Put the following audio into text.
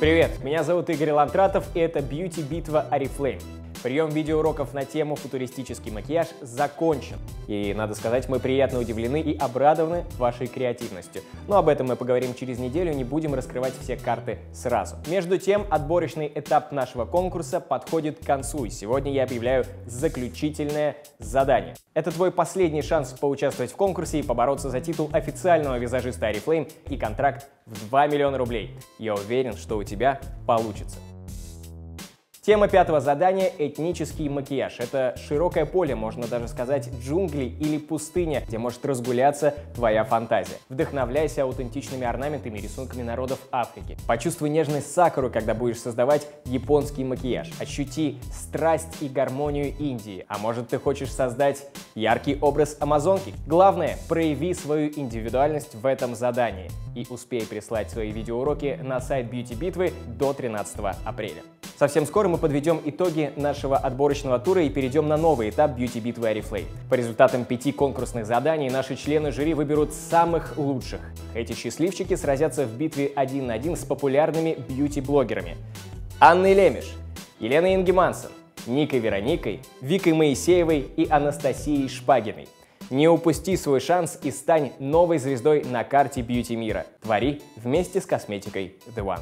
Привет, меня зовут Игорь Лантратов и это бьюти-битва Oriflame. Прием видеоуроков на тему «Футуристический макияж» закончен. И, надо сказать, мы приятно удивлены и обрадованы вашей креативностью. Но об этом мы поговорим через неделю, не будем раскрывать все карты сразу. Между тем, отборочный этап нашего конкурса подходит к концу, и сегодня я объявляю заключительное задание. Это твой последний шанс поучаствовать в конкурсе и побороться за титул официального визажиста Oriflame и контракт в 2 миллиона рублей. Я уверен, что у тебя получится. Тема пятого задания – этнический макияж. Это широкое поле, можно даже сказать, джунгли или пустыня, где может разгуляться твоя фантазия. Вдохновляйся аутентичными орнаментами и рисунками народов Африки. Почувствуй нежность сакуры, когда будешь создавать японский макияж. Ощути страсть и гармонию Индии. А может ты хочешь создать яркий образ Амазонки? Главное, прояви свою индивидуальность в этом задании и успей прислать свои видеоуроки на сайт Beauty Битвы до 13 апреля. Совсем скоро мы подведем итоги нашего отборочного тура и перейдем на новый этап Beauty битвы Oriflame. По результатам пяти конкурсных заданий наши члены жюри выберут самых лучших. Эти счастливчики сразятся в битве один на один с популярными бьюти-блогерами. Анной Лемеш, Еленой Ингемансен, Никой Вероникой, Викой Моисеевой и Анастасией Шпагиной. Не упусти свой шанс и стань новой звездой на карте бьюти мира. Твори вместе с косметикой The One.